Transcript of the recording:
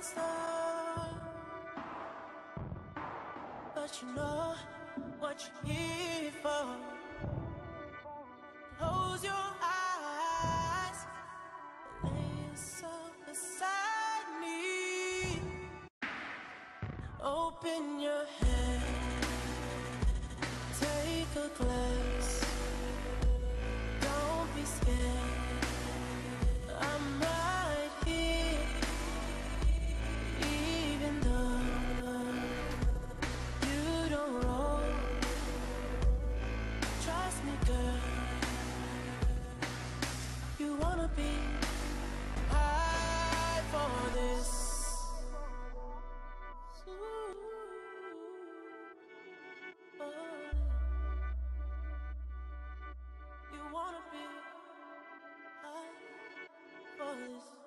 star. But you know what you're here for. Close your eyes, lay yourself beside me. Open your head, You wanna be high for this. Ooh, oh. You wanna be high for this.